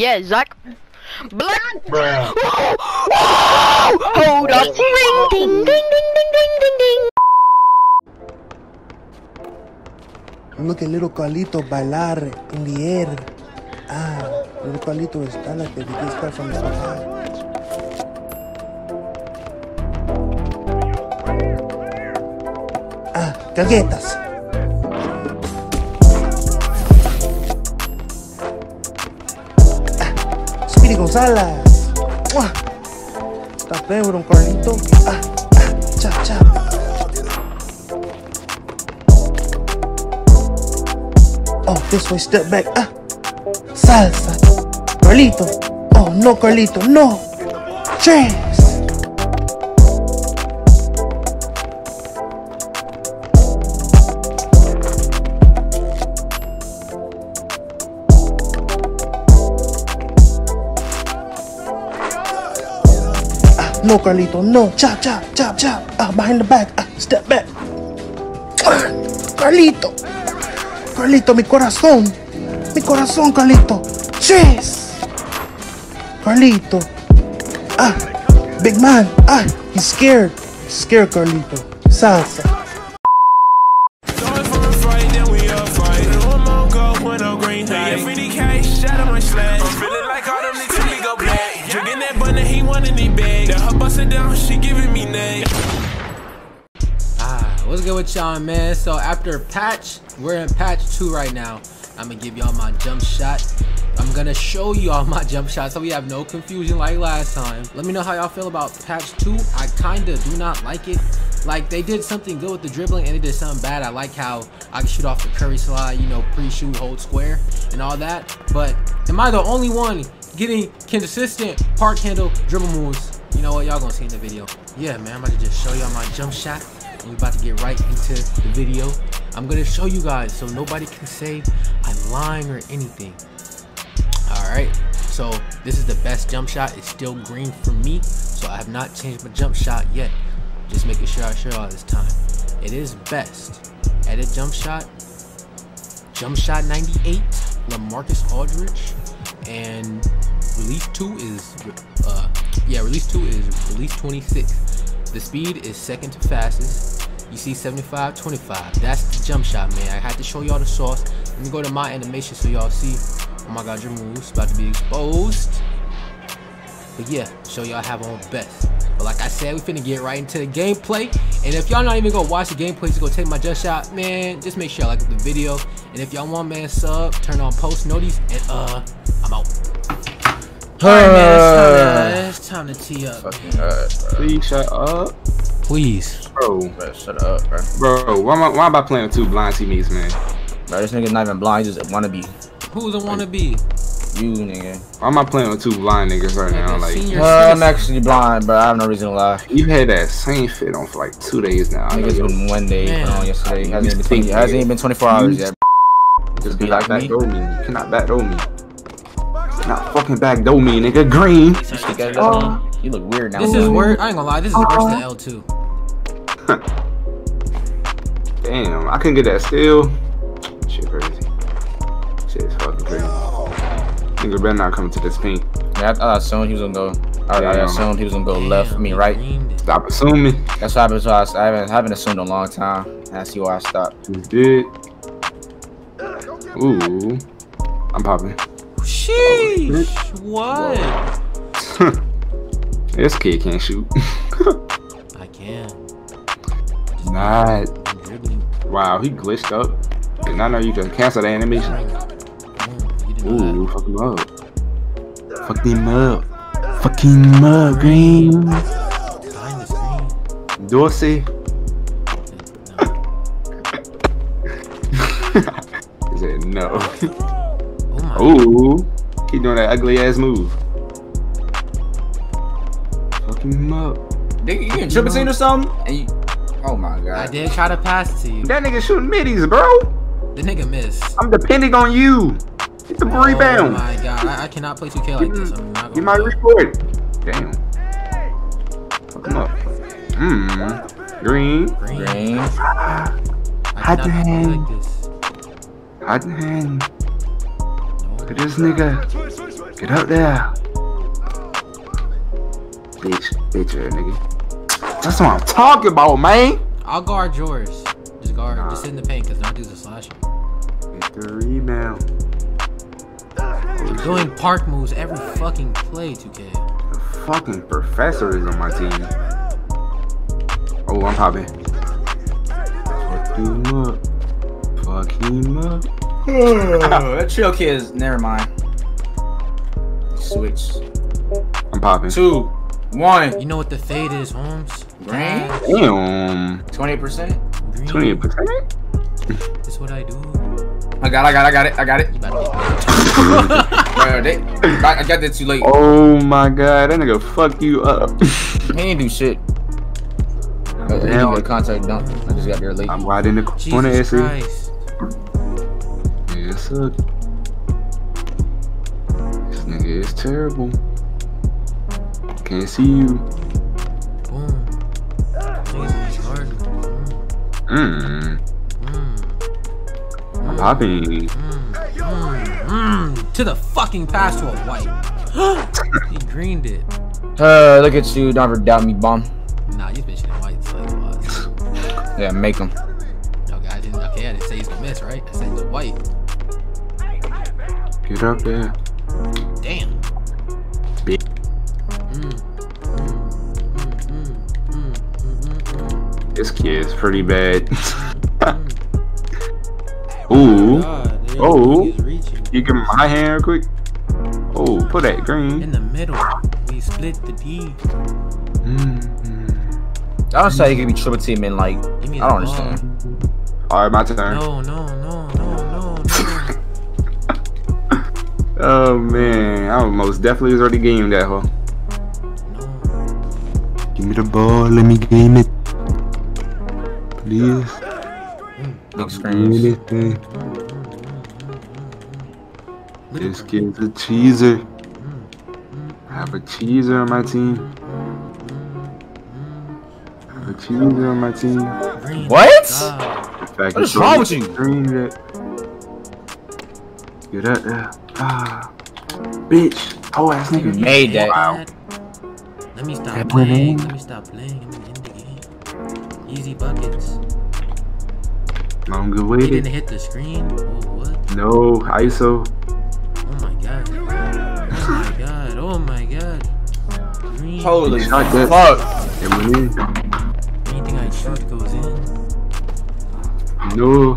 Yeah, Zach. Black. Bruh. Whoa! Whoa! Hold up. Ring, ding, ding, ding, ding, ding, ding, ding. Look at little Carlito bailar in the air. Ah, little Carlito está like the biggest guy from the outside. Ah, galletas. Speedy González. ¡Mua! Feo, don Carlito. Ah, ah, chap, chap. Oh, this way, step back. Ah, salsa. Carlito. Oh, no, Carlito, no. Chance. No, Carlito, no. Chop, chop, chop, chop. Ah, behind the back. Ah, step back. Carlito. Carlito, mi corazón. Mi corazón, Carlito. Chase. Carlito. Ah, big man. Ah, he's scared. Scared, Carlito. Salsa. Bustin' down, she giving me name. Ah, what's good with y'all, man? So after patch, we're in patch two right now. I'm gonna give y'all my jump shot. I'm gonna show y'all my jump shot so we have no confusion like last time. Let me know how y'all feel about patch two. I kinda do not like it. Like they did something good with the dribbling and they did something bad. I like how I can shoot off the curry slide, you know, pre-shoot, hold square, and all that. But am I the only one getting consistent park handle dribble moves? You know what? Y'all gonna see in the video. Yeah, man, I'm about to just show y'all my jump shot. And we're about to get right into the video. I'm gonna show you guys so nobody can say I'm lying or anything. Alright, so this is the best jump shot. It's still green for me, so I have not changed my jump shot yet. Just making sure I show y'all this time. It is best. Edit jump shot. Jump shot 98, LaMarcus Aldridge. And release 2 is, uh, yeah, release 2 is release 26. The speed is second to fastest. You see 75, 25. That's the jump shot, man. I had to show y'all the sauce. Let me go to my animation so y'all see. Oh my god, your moves about to be exposed. But yeah, show y'all have on best. But like I said, we finna get right into the gameplay. And if y'all not even gonna watch the gameplay, just go take my jump shot, man, just make sure y'all like the video. And if y'all want, man, sub, turn on post notice, and uh, I'm out. Time to, it's tee up. Fucking alright, bro. Please shut up. Please. Bro, Bro, shut up, bro. bro, why am I, why am I playing with two blind teammates, man? Bro, this nigga's not even blind. He just wanna be Who's a wannabe? you, nigga. Why am I playing with two blind niggas right now? Like, senior Uh, I'm actually blind, bro. I have no reason to lie. you've had that same fit on for like two days now. I know Nigga's been one day Man. put on yesterday. You Hasn't even, been think 20, hasn't even been 24 hours You yet. just be be like like me. me. You cannot backdoor me. Not fucking backdoor me, nigga. Green. You should You look weird now. This is worse. I ain't gonna lie. This is worse than uh-huh. L2. Damn, I couldn't get that steal. Shit crazy. Shit is fucking crazy. Nigga better not come to this paint. Yeah, I, I assumed he was gonna go. I, I Damn. assumed he was gonna go left. me mean, right. Stop assuming. That's why I've. I, I haven't, haven't assumed in a long time. And I see why I stopped. You did. Ooh. I'm popping. Sheesh. What? this kid can't shoot. I can. Not. Wow, he glitched up. Did not know you can cancel the animation. Boom. You didn't know Ooh, fuck him up. Fuck him up. Fuck him up, Green. that. Behind the screen. Dorsey. he said no. Oh my. Ooh. He doing that ugly ass move. Fuck him up. Nigga, you in triple or something? And you, oh my god. I did try to pass to you. That nigga shooting middies, bro. The nigga missed. I'm depending on you. Get the Oh rebound. Oh my god. I, I cannot play 2K like this. I'm not Get gonna my report. Damn. Fuck him up. Mmm. Green. Green. Green. I Hot cannot play hand. like this. Hot hand. At this nigga. Get up there. Bitch, bitch, ass nigga. That's what I'm talking about, man. I'll guard yours. Just guard. Nah. Just sit in the paint because no dudes are slashing. Get the rebound. You're doing park moves every fucking play, 2K. The fucking professor is on my team. Oh, I'm popping. Fuck him up. Fuck him up. Oh, that chill kid is. Never mind. Switch. I'm popping. Two, one, You know what the fade is, Holmes? Green? Damn. twenty percent. Green. 20%? That's what I do. I got, I got, I got it, I got it. You better get Bro, they, I I got that too late. Oh my god, that nigga fuck you up. He didn't do shit. Uh, he didn't get a contact dunk. I just got there late. I'm wide in the corner, Jesus SE. Christ. Yes, sir. This nigga is terrible. Can't see you. Boom. Niggas hard. Mm, Mmm. mm, I'm popping. mm, mm, mm. To the fucking pass to a white. he greened it. Uh, look at you. Don't ever doubt me, bomb. Nah, you've been shooting whites like a. Yeah, make him. Okay, I didn't, okay, I didn't say he's gonna miss, right? I said he's white. Get up there. Damn. Big. Mm, mm, mm, This kid is pretty bad. Ooh. God, Oh. he is reaching. You give him my hand real quick. Oh, put that green. In the middle, we split the D. Mm. I don't say he could be triple team and like. I don't ball. understand. All right, my turn. No, no, no, no, no, Oh man, I most definitely was already gamed that hoe. Give me the ball, let me game it. Please. Big screens. Anything. This kid's a cheeser. I have a cheeser on my team. I have a cheeser on my team. What? God. In fact, What is it's wrong already with you? Get up there. Ah. Bitch. Oh ass nigga. You made that. Wow. Let me stop That playing. Let me stop playing. Let me end the game. Easy buckets. I'm good He with didn't hit the screen. Oh, what? No, ISO. Oh my god. Oh my god. Oh my god. Green. Holy Shot fuck. It went in. Anything I shoot goes in. No.